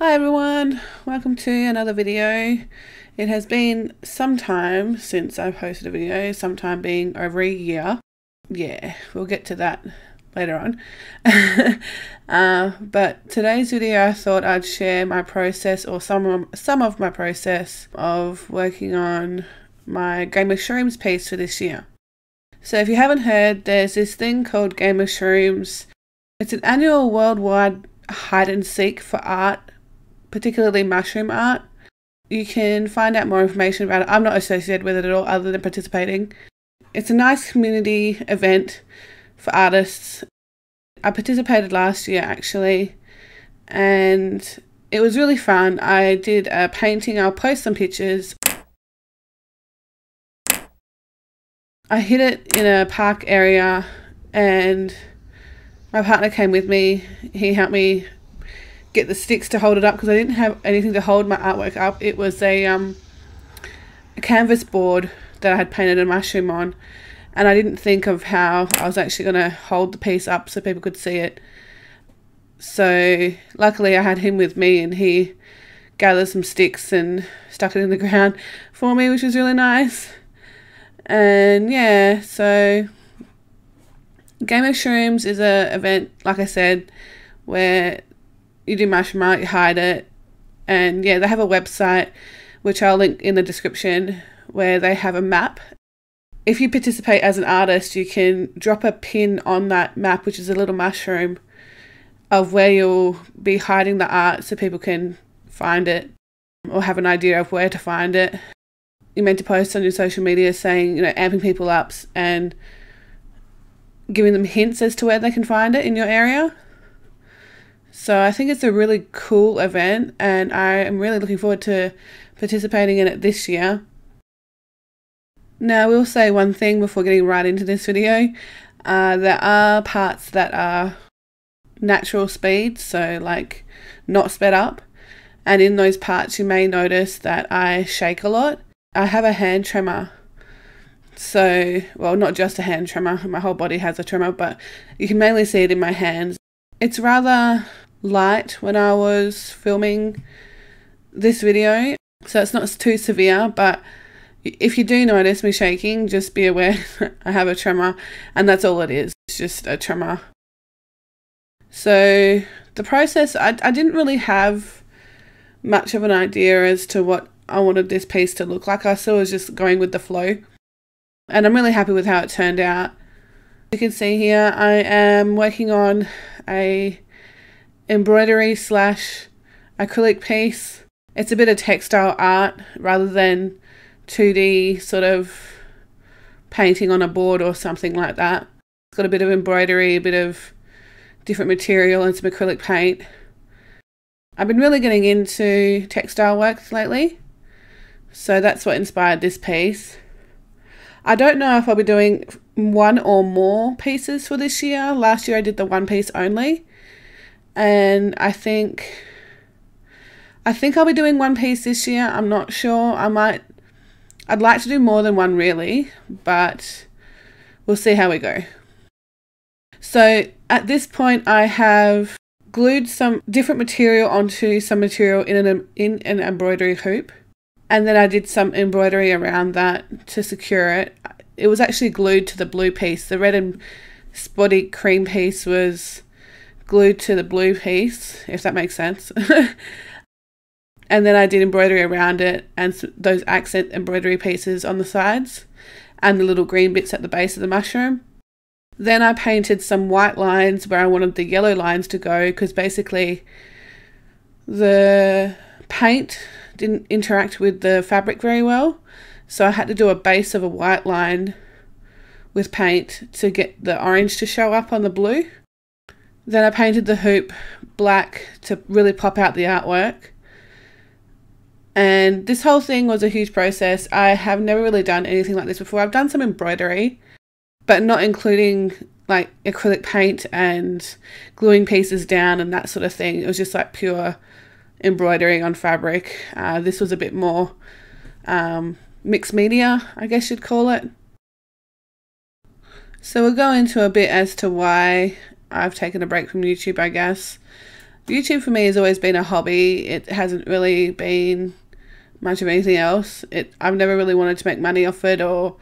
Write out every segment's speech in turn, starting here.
Hi everyone, welcome to another video. It has been some time since I've posted a video, sometime being over a year. Yeah, we'll get to that later on. uh, but today's video I thought I'd share my process or some of, some of my process of working on my Game of Shrooms piece for this year. So if you haven't heard, there's this thing called Game of Shrooms. It's an annual worldwide hide and seek for art particularly mushroom art. You can find out more information about it. I'm not associated with it at all, other than participating. It's a nice community event for artists. I participated last year actually, and it was really fun. I did a painting, I'll post some pictures. I hid it in a park area, and my partner came with me. He helped me get the sticks to hold it up because I didn't have anything to hold my artwork up. It was a um a canvas board that I had painted a mushroom on and I didn't think of how I was actually going to hold the piece up so people could see it. So luckily I had him with me and he gathered some sticks and stuck it in the ground for me, which was really nice. And yeah, so Game of Shrooms is a event, like I said, where you do mushroom hide it. And yeah, they have a website, which I'll link in the description, where they have a map. If you participate as an artist, you can drop a pin on that map, which is a little mushroom, of where you'll be hiding the art so people can find it or have an idea of where to find it. You're meant to post on your social media saying, you know, amping people up and giving them hints as to where they can find it in your area. So I think it's a really cool event and I am really looking forward to participating in it this year. Now, I will say one thing before getting right into this video. Uh, there are parts that are natural speed, so like not sped up. And in those parts, you may notice that I shake a lot. I have a hand tremor. So, well, not just a hand tremor, my whole body has a tremor, but you can mainly see it in my hands. It's rather light when I was filming this video, so it's not too severe, but if you do notice me shaking, just be aware I have a tremor, and that's all it is. It's just a tremor. So the process, I, I didn't really have much of an idea as to what I wanted this piece to look like. I still was just going with the flow. And I'm really happy with how it turned out. You can see here I am working on a embroidery slash acrylic piece. It's a bit of textile art rather than 2D sort of painting on a board or something like that. It's got a bit of embroidery, a bit of different material and some acrylic paint. I've been really getting into textile work lately, so that's what inspired this piece. I don't know if I'll be doing one or more pieces for this year. Last year I did the one piece only, and I think I think I'll be doing one piece this year. I'm not sure. I might I'd like to do more than one really, but we'll see how we go. So at this point I have glued some different material onto some material in an in an embroidery hoop and then I did some embroidery around that to secure it. It was actually glued to the blue piece. The red and spotty cream piece was glued to the blue piece, if that makes sense. and then I did embroidery around it and those accent embroidery pieces on the sides and the little green bits at the base of the mushroom. Then I painted some white lines where I wanted the yellow lines to go because basically the paint didn't interact with the fabric very well. So I had to do a base of a white line with paint to get the orange to show up on the blue. Then I painted the hoop black to really pop out the artwork. And this whole thing was a huge process. I have never really done anything like this before. I've done some embroidery, but not including like acrylic paint and gluing pieces down and that sort of thing. It was just like pure embroidery on fabric. Uh, this was a bit more um, mixed media, I guess you'd call it. So we'll go into a bit as to why I've taken a break from YouTube, I guess. YouTube for me has always been a hobby. It hasn't really been much of anything else. It I've never really wanted to make money off it or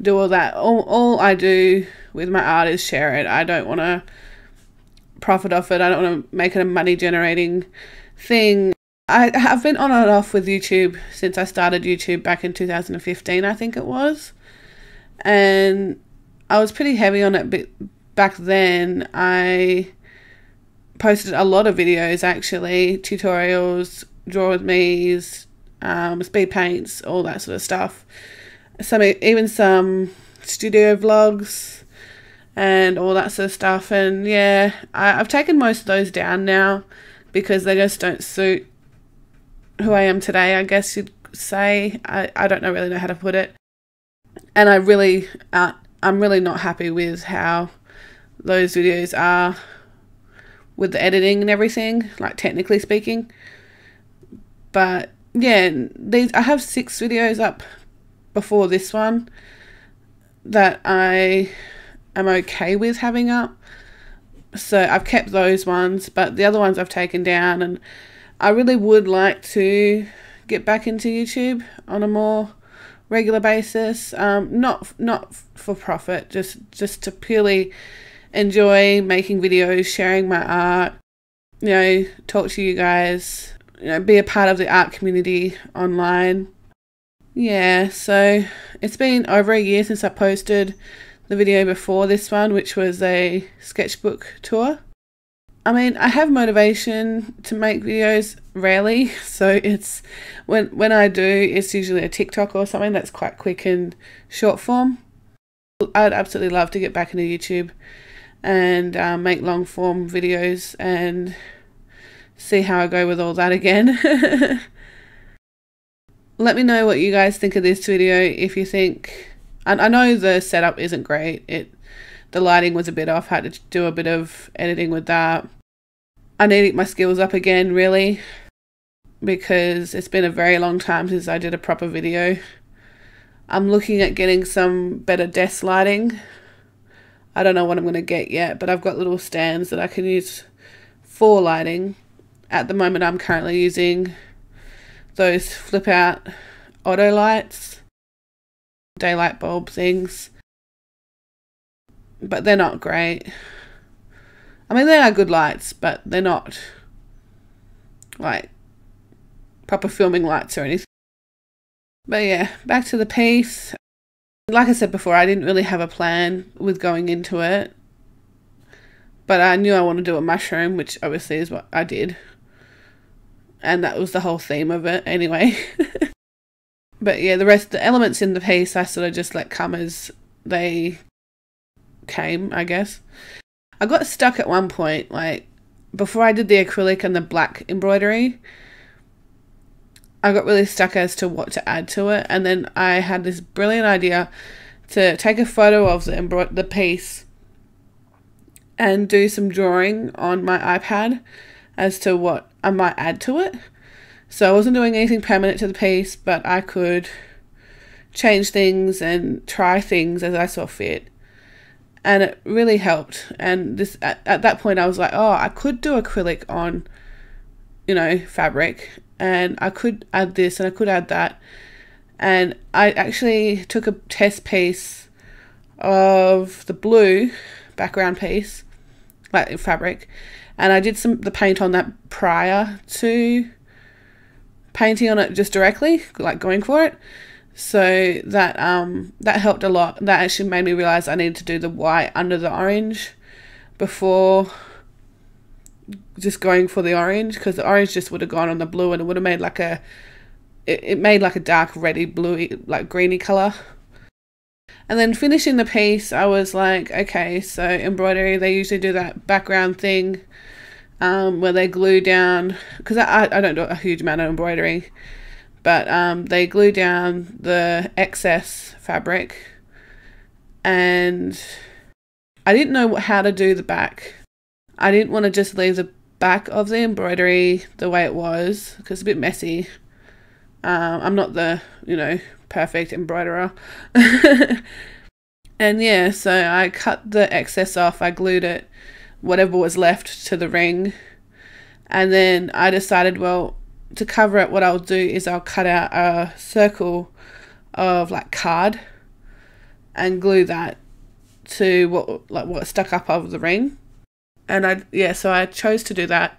do all that. All all I do with my art is share it. I don't want to profit off it. I don't want to make it a money generating thing. I have been on and off with YouTube since I started YouTube back in 2015, I think it was. And I was pretty heavy on it back then. I posted a lot of videos actually, tutorials, draw with me's, um, speed paints, all that sort of stuff. Some even some studio vlogs and all that sort of stuff. And yeah, I, I've taken most of those down now because they just don't suit who I am today, I guess you'd say. I, I don't know really know how to put it. And I really, uh, I'm really not happy with how those videos are with the editing and everything, like technically speaking. But yeah, these I have six videos up before this one that I am okay with having up. So I've kept those ones, but the other ones I've taken down and I really would like to get back into YouTube on a more regular basis. Um, not not for profit, just just to purely enjoy making videos, sharing my art. You know, talk to you guys. You know, be a part of the art community online. Yeah, so it's been over a year since I posted the video before this one, which was a sketchbook tour. I mean, I have motivation to make videos rarely, so it's when when I do, it's usually a TikTok or something that's quite quick and short form. I'd absolutely love to get back into YouTube and uh, make long form videos and see how I go with all that again. Let me know what you guys think of this video if you think and I know the setup isn't great. It the lighting was a bit off. Had to do a bit of editing with that. I need my skills up again, really, because it's been a very long time since I did a proper video. I'm looking at getting some better desk lighting. I don't know what I'm going to get yet, but I've got little stands that I can use for lighting. At the moment, I'm currently using those flip out auto lights, daylight bulb things, but they're not great. I mean, they are good lights, but they're not like proper filming lights or anything. But yeah, back to the piece. Like I said before, I didn't really have a plan with going into it. But I knew I wanted to do a mushroom, which obviously is what I did. And that was the whole theme of it anyway. but yeah, the rest, the elements in the piece, I sort of just let come as they came, I guess. I got stuck at one point, like before I did the acrylic and the black embroidery. I got really stuck as to what to add to it, and then I had this brilliant idea to take a photo of the the piece and do some drawing on my iPad as to what I might add to it. So I wasn't doing anything permanent to the piece, but I could change things and try things as I saw fit and it really helped. And this at, at that point, I was like, oh, I could do acrylic on, you know, fabric, and I could add this and I could add that. And I actually took a test piece of the blue background piece, like fabric, and I did some the paint on that prior to painting on it just directly, like going for it. So that um that helped a lot. That actually made me realize I needed to do the white under the orange before just going for the orange because the orange just would have gone on the blue and it would have made like a it, it made like a dark reddy bluey like greeny color and then finishing the piece i was like okay so embroidery they usually do that background thing um, where they glue down because I, I don't do a huge amount of embroidery but um, they glue down the excess fabric and I didn't know how to do the back. I didn't want to just leave the back of the embroidery the way it was because it's a bit messy. Um, I'm not the, you know, perfect embroiderer. and yeah, so I cut the excess off, I glued it, whatever was left, to the ring. And then I decided, well, to cover it, what I'll do is I'll cut out a circle of like card and glue that to what like what stuck up of the ring. And I yeah, so I chose to do that.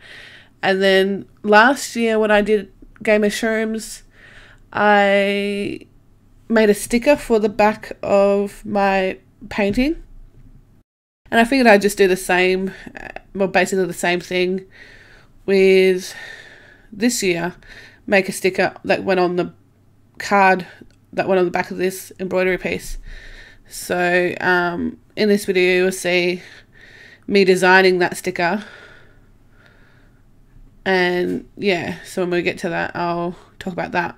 And then last year when I did Game of Shrooms, I made a sticker for the back of my painting. And I figured I'd just do the same, well, basically the same thing with this year. Make a sticker that went on the card that went on the back of this embroidery piece. So um, in this video you'll see me designing that sticker. And yeah, so when we get to that, I'll talk about that.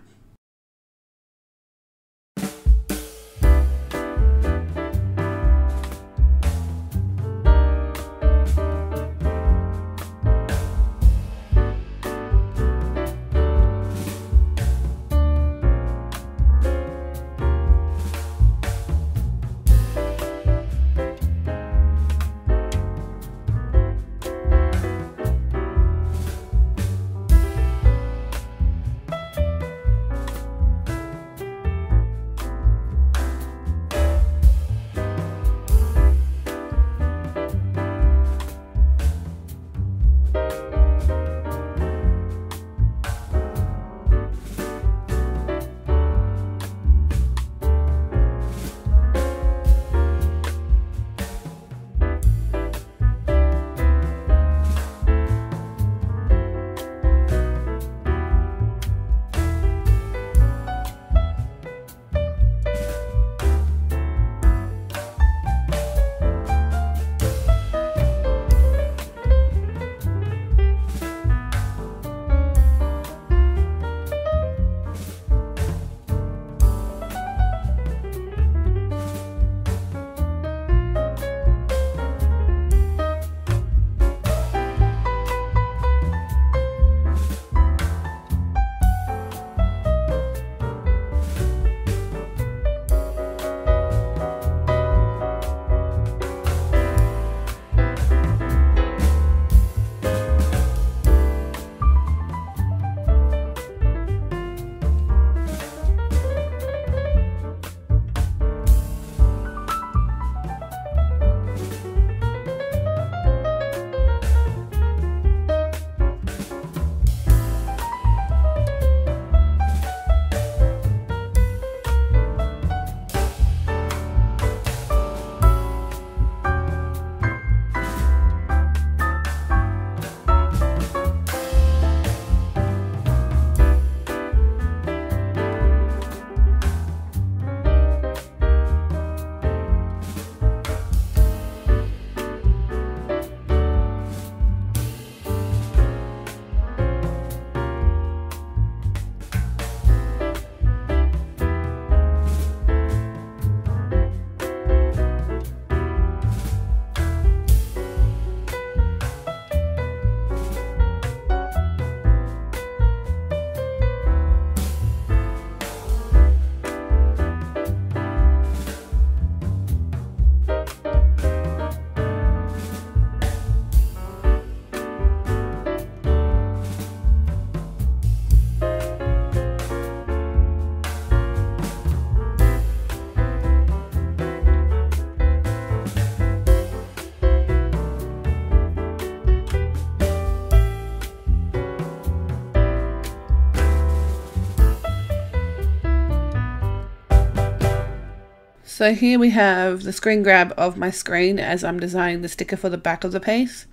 So here we have the screen grab of my screen as I'm designing the sticker for the back of the piece.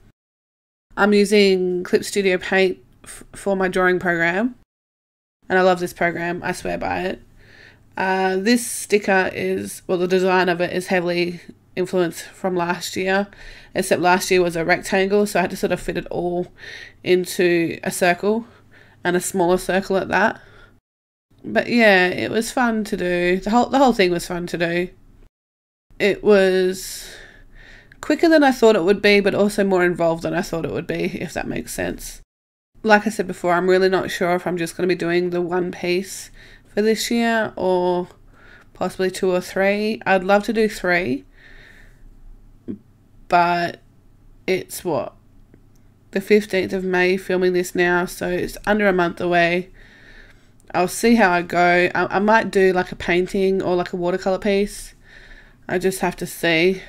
I'm using Clip Studio Paint for my drawing program and I love this program, I swear by it. Uh, this sticker is, well the design of it is heavily influenced from last year, except last year was a rectangle so I had to sort of fit it all into a circle and a smaller circle at that but yeah, it was fun to do. The whole the whole thing was fun to do. It was quicker than I thought it would be, but also more involved than I thought it would be, if that makes sense. Like I said before, I'm really not sure if I'm just going to be doing the one piece for this year or possibly two or three. I'd love to do three, but it's what the 15th of May filming this now, so it's under a month away. I'll see how I go. I, I might do like a painting or like a watercolour piece. I just have to see.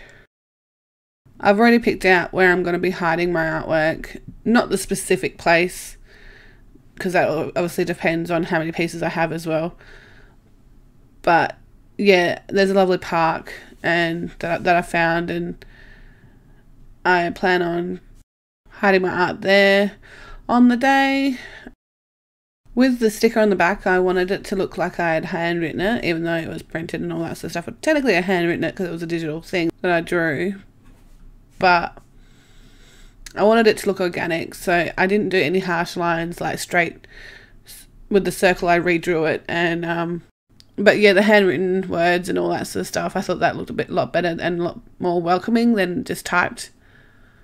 I've already picked out where I'm going to be hiding my artwork. Not the specific place, because that obviously depends on how many pieces I have as well. But yeah, there's a lovely park and that, that I found, and I plan on hiding my art there on the day. With the sticker on the back, I wanted it to look like I had handwritten it, even though it was printed and all that sort of stuff. But technically, I handwritten it because it was a digital thing that I drew. But I wanted it to look organic, so I didn't do any harsh lines, like straight with the circle. I redrew it, and um, but yeah, the handwritten words and all that sort of stuff. I thought that looked a bit lot better and a lot more welcoming than just typed.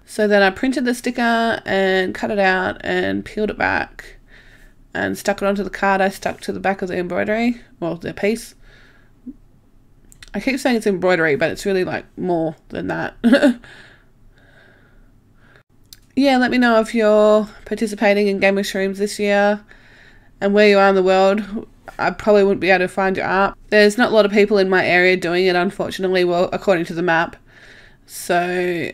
So then I printed the sticker and cut it out and peeled it back and stuck it onto the card I stuck to the back of the embroidery, well, the piece. I keep saying it's embroidery, but it's really like more than that. yeah, let me know if you're participating in Game of Shrooms this year and where you are in the world. I probably wouldn't be able to find your art. There's not a lot of people in my area doing it, unfortunately, well, according to the map. So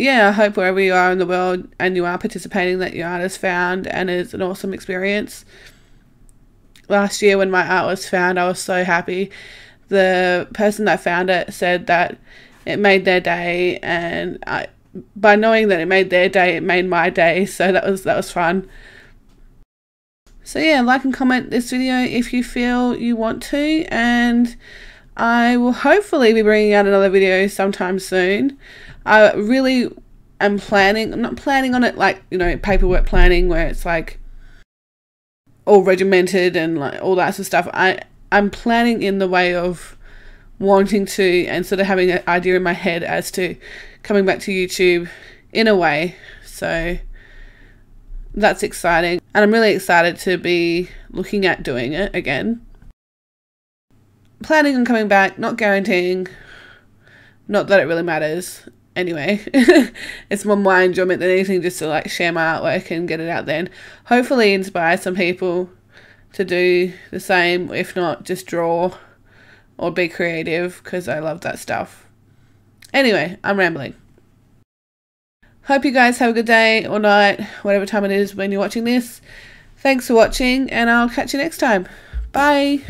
yeah, I hope wherever you are in the world and you are participating that your art is found and is an awesome experience. Last year when my art was found, I was so happy. The person that found it said that it made their day and I by knowing that it made their day, it made my day. So that was that was fun. So yeah, like and comment this video if you feel you want to and I will hopefully be bringing out another video sometime soon. I really am planning, I'm not planning on it like, you know, paperwork planning where it's like all regimented and like all that sort of stuff. I, I'm planning in the way of wanting to and sort of having an idea in my head as to coming back to YouTube in a way. So that's exciting. And I'm really excited to be looking at doing it again. Planning on coming back, not guaranteeing, not that it really matters anyway, it's more my enjoyment than anything just to like share my artwork and get it out there and hopefully inspire some people to do the same, if not just draw or be creative because I love that stuff. Anyway, I'm rambling. Hope you guys have a good day or night, whatever time it is when you're watching this. Thanks for watching, and I'll catch you next time. Bye.